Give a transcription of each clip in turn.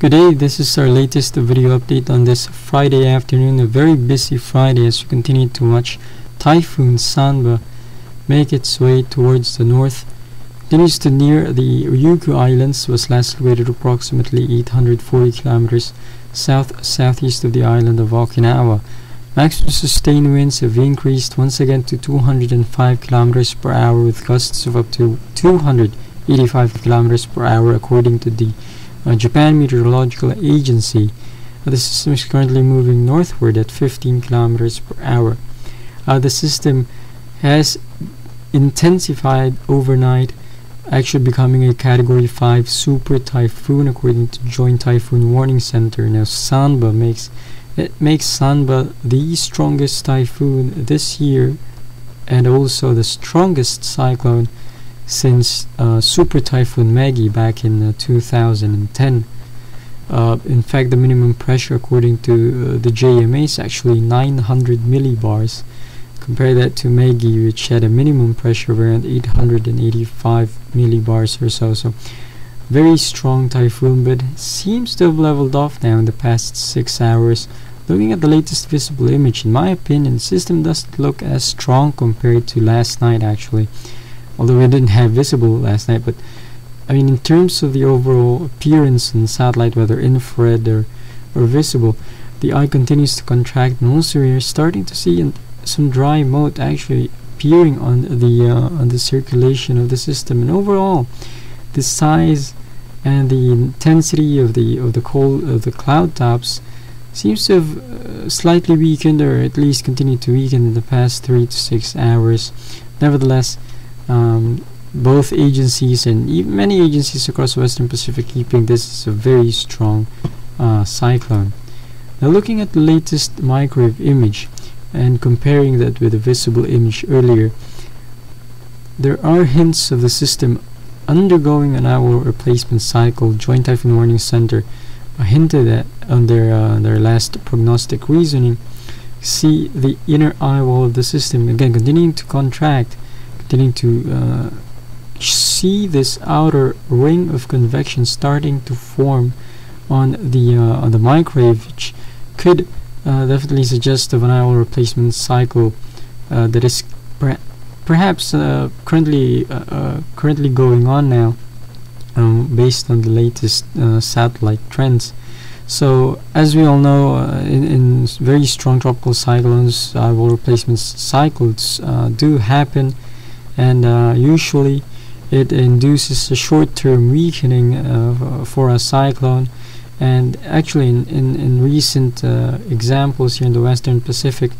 Good day, this is our latest video update on this Friday afternoon, a very busy Friday as we continue to watch Typhoon Sanba make its way towards the north. Continues to near the Ryukyu Islands, was last located approximately 840 kilometers south-southeast of the island of Okinawa. Maximum sustained winds have increased once again to 205 kilometers per hour with gusts of up to 285 kilometers per hour according to the Japan Meteorological Agency. Uh, the system is currently moving northward at 15 kilometers per hour. Uh, the system has intensified overnight, actually becoming a Category 5 super typhoon according to Joint Typhoon Warning Center. Now, Sanba makes it makes Sanba the strongest typhoon this year and also the strongest cyclone since uh, Super Typhoon Megi back in uh, 2010. Uh, in fact, the minimum pressure, according to uh, the JMA, is actually 900 millibars. Compare that to Megi, which had a minimum pressure around 885 millibars or so. So, very strong typhoon, but seems to have leveled off now in the past six hours. Looking at the latest visible image, in my opinion, the system doesn't look as strong compared to last night actually although it didn't have visible last night but I mean in terms of the overall appearance in satellite whether infrared or, or visible the eye continues to contract and also you're starting to see some dry moat actually appearing on the uh, on the circulation of the system. And overall the size and the intensity of the of the cold of the cloud tops seems to have uh, slightly weakened or at least continued to weaken in the past three to six hours. Nevertheless um, both agencies and many agencies across the Western Pacific keeping this a very strong uh, cyclone. Now looking at the latest microwave image and comparing that with the visible image earlier, there are hints of the system undergoing an wall replacement cycle. Joint Typhoon Warning Center hinted at on their, uh, their last prognostic reasoning. See the inner eye wall of the system again continuing to contract getting to uh, see this outer ring of convection starting to form on the uh, on the microwave which could uh, definitely suggest eye wall replacement cycle uh, that is per perhaps uh, currently uh, currently going on now um, based on the latest satellite trends. So as we all know in, in, very strong tropical cyclones eye wall replacement cycles do happen and uh, usually it induces a short-term weakening uh, for a cyclone. And actually in, in, in recent uh, examples here in the western Pacific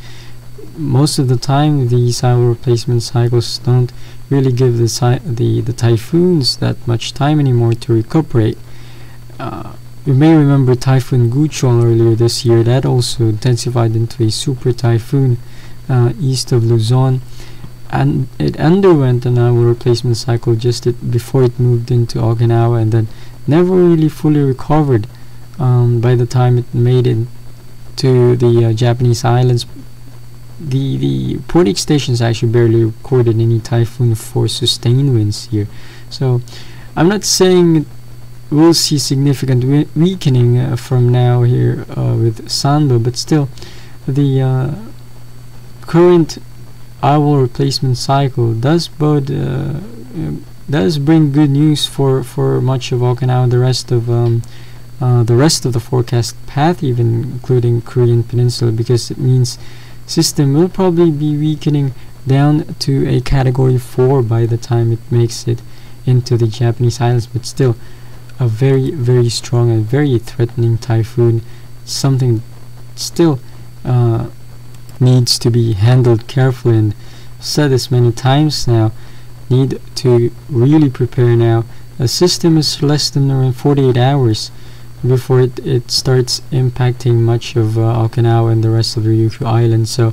most of the time these wall replacement cycles don't really give the, the, the typhoons that much time anymore to recuperate. Uh, you may remember Typhoon Guchol earlier this year that also intensified into a super typhoon uh, east of Luzon and it underwent an eye replacement cycle just it before it moved into Okinawa and then never really fully recovered um, by the time it made it to the uh, Japanese islands. The the Portage stations actually barely recorded any typhoon force sustained winds here. So I'm not saying we'll see significant we weakening uh, from now here uh, with Sanba but still the uh, current wall replacement cycle does bode uh, um, does bring good news for for much of Okinawa and the rest of um, uh, the rest of the forecast path even including Korean Peninsula because it means system will probably be weakening down to a category 4 by the time it makes it into the Japanese islands but still a very very strong and very threatening typhoon something still uh, needs to be handled carefully and said this many times now need to really prepare now. A system is less than around 48 hours before it, it starts impacting much of uh, Okinawa and the rest of the Ryukyu Island. So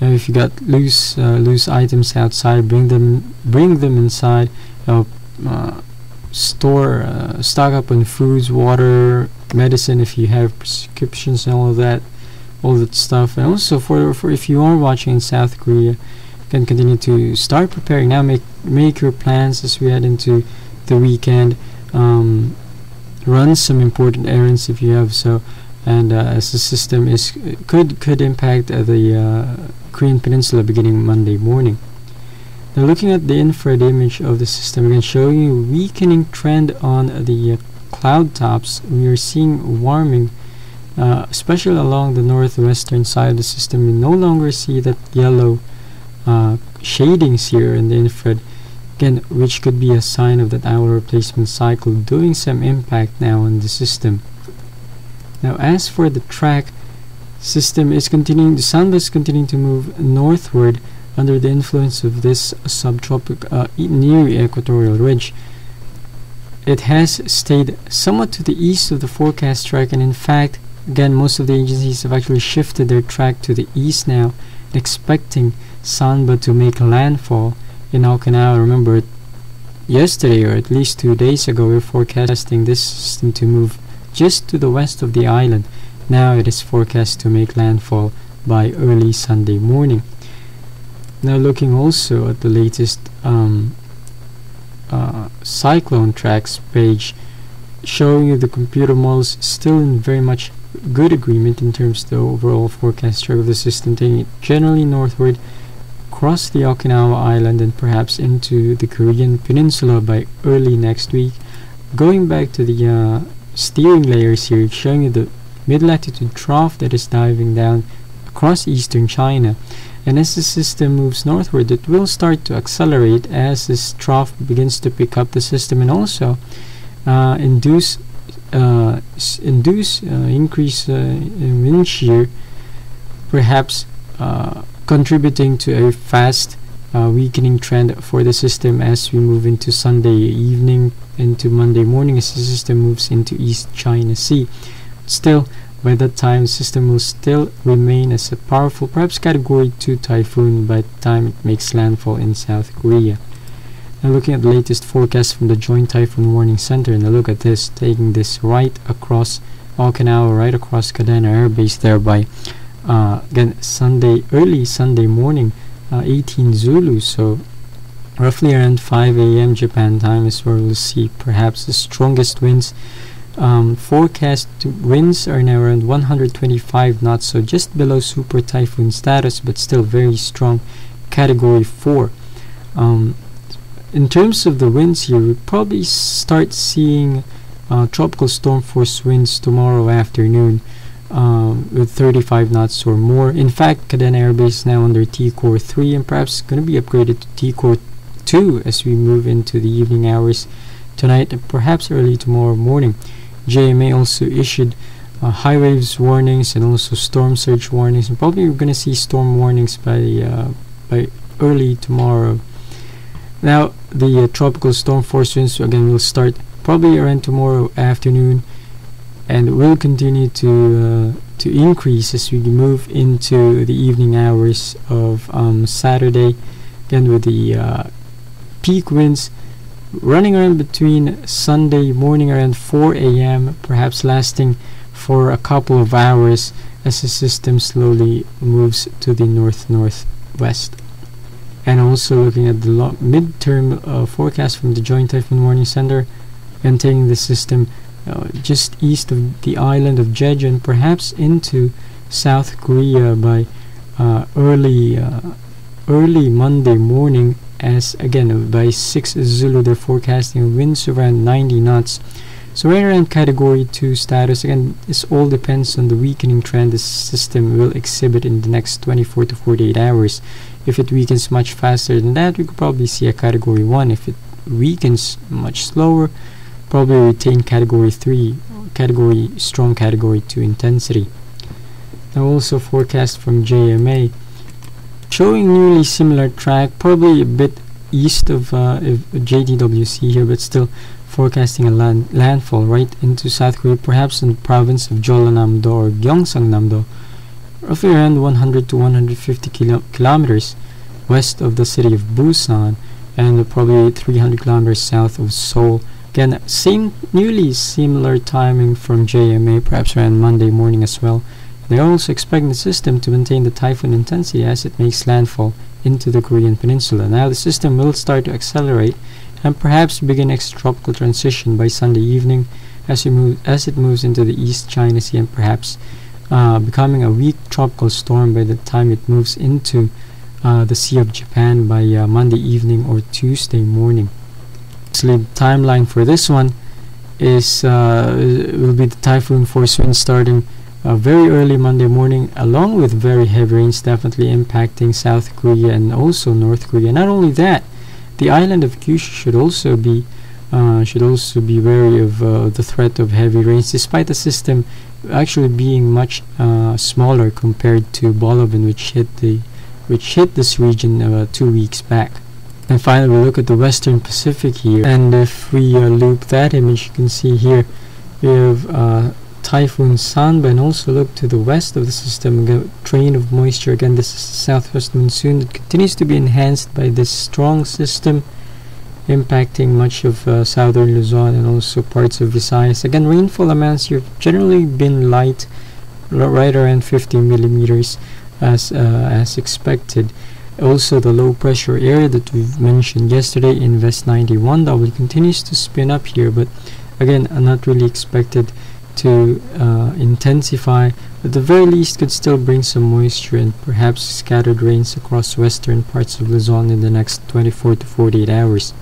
uh, if you got loose uh, loose items outside bring them bring them inside uh, store uh, stock up on foods water medicine if you have prescriptions and all of that all that stuff. And also for, for if you are watching in South Korea you can continue to start preparing. Now make make your plans as we head into the weekend. Um, run some important errands if you have so. And uh, as the system is could could impact uh, the uh, Korean Peninsula beginning Monday morning. Now looking at the infrared image of the system again showing a weakening trend on the uh, cloud tops we are seeing warming uh, especially along the northwestern side of the system we no longer see that yellow uh, shadings here in the infrared again which could be a sign of that hour replacement cycle doing some impact now on the system now as for the track system is continuing, the sun is continuing to move northward under the influence of this subtropical uh, near equatorial ridge. It has stayed somewhat to the east of the forecast track and in fact again most of the agencies have actually shifted their track to the east now expecting Sanba to make landfall in Okinawa. Remember yesterday or at least two days ago we were forecasting this system to move just to the west of the island. Now it is forecast to make landfall by early Sunday morning. Now looking also at the latest um, uh, cyclone tracks page showing you the computer models still in very much good agreement in terms of the overall forecast track of the system taking it generally northward across the Okinawa island and perhaps into the Korean peninsula by early next week. Going back to the uh, steering layers here showing you the mid-latitude trough that is diving down across eastern China. And as the system moves northward it will start to accelerate as this trough begins to pick up the system and also uh, induce uh, induce uh, increase uh, in wind shear perhaps uh, contributing to a fast weakening trend for the system as we move into Sunday evening into Monday morning as the system moves into East China Sea. Still, by that time, the system will still remain as a powerful, perhaps category 2 typhoon by the time it makes landfall in South Korea. Now looking at the latest forecast from the Joint Typhoon Warning Center, and look at this, taking this right across Okinawa, right across Kadena Air Base there by, uh, again, Sunday, early Sunday morning, uh, 18 Zulu, so roughly around 5 a.m. Japan time is where we'll see perhaps the strongest winds. Um, forecast winds are now around 125 knots, so just below super typhoon status, but still very strong, category 4. Um, in terms of the winds here, we probably start seeing uh, tropical storm force winds tomorrow afternoon um, with 35 knots or more. In fact, Kadena Air Base is now under TCCOR 3 and perhaps going to be upgraded to TCCOR 2 as we move into the evening hours tonight and perhaps early tomorrow morning. JMA also issued uh, high waves warnings and also storm surge warnings and probably we're going to see storm warnings by uh, by early tomorrow. Now the uh, tropical storm force winds again will start probably around tomorrow afternoon and will continue to uh, to increase as we move into the evening hours of um, Saturday again with the uh, peak winds running around between Sunday morning around 4 a.m. perhaps lasting for a couple of hours as the system slowly moves to the north northwest and also looking at the midterm uh, forecast from the Joint Typhoon Warning Center and taking the system uh, just east of the island of Jeju and perhaps into South Korea by uh, early uh, early Monday morning as again by 6 Zulu they're forecasting winds around 90 knots so right around category 2 status. Again this all depends on the weakening trend the system will exhibit in the next 24 to 48 hours. If it weakens much faster than that we could probably see a category 1 if it weakens much slower probably retain category 3 category strong category 2 intensity. Now also forecast from JMA showing nearly similar track probably a bit east of, uh, JTWC here but still forecasting a land landfall right into South Korea perhaps in the province of Jeollanam-do or Gyeongsangnam-do roughly around 100 to 150 kilo kilometers west of the city of Busan and probably 300 kilometers south of Seoul Again, same, nearly similar timing from JMA, perhaps around Monday morning as well. They also expect the system to maintain the typhoon intensity as it makes landfall into the Korean peninsula. Now the system will start to accelerate and perhaps begin its tropical transition by Sunday evening as, move, as it moves into the East China Sea and perhaps uh, becoming a weak tropical storm by the time it moves into uh, the Sea of Japan by uh, Monday evening or Tuesday morning. So the timeline for this one is uh, will be the typhoon force wind starting uh, very early Monday morning, along with very heavy rains definitely impacting South Korea and also North Korea. Not only that, the island of Kyushu should also be uh, should also be wary of uh, the threat of heavy rains, despite the system actually being much uh, smaller compared to Bolaven, which hit the which hit this region uh, two weeks back. And finally, we look at the Western Pacific here, and if we uh, loop that image, you can see here we have uh, Typhoon Sanba, and also look to the west of the system, a train of moisture. Again, this is the southwest monsoon that continues to be enhanced by this strong system impacting much of uh, southern Luzon and also parts of Visayas. Again, rainfall amounts have generally been light, right around 50 millimeters as uh, as expected. Also, the low pressure area that we've mentioned yesterday in West 91 that will continues to spin up here, but again, not really expected to uh, intensify, but the very least could still bring some moisture and perhaps scattered rains across western parts of Luzon in the next 24 to 48 hours.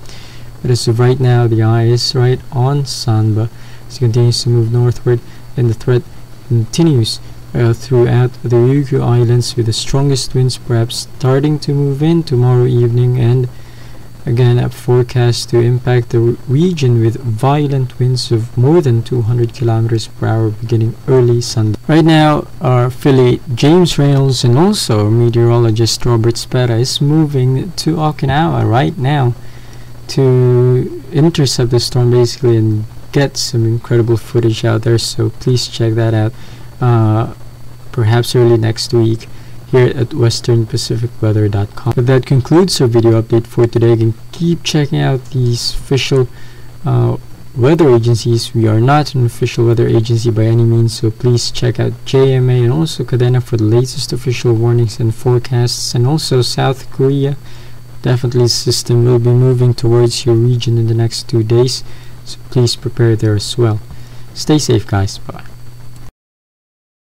But as of right now, the eye is right on Sanba as it continues to move northward, and the threat continues uh, throughout the Ryukyu Islands with the strongest winds perhaps starting to move in tomorrow evening and Again, a forecast to impact the region with violent winds of more than 200 kilometers per hour beginning early Sunday. Right now, our affiliate James Reynolds and also meteorologist Robert Speta is moving to Okinawa right now to intercept the storm basically and get some incredible footage out there. So please check that out. Uh, perhaps early next week here at westernpacificweather.com. But that concludes our video update for today. Again, keep checking out these official uh, weather agencies. We are not an official weather agency by any means, so please check out JMA and also Kadena for the latest official warnings and forecasts. And also South Korea, definitely system will be moving towards your region in the next two days, so please prepare there as well. Stay safe, guys. Bye.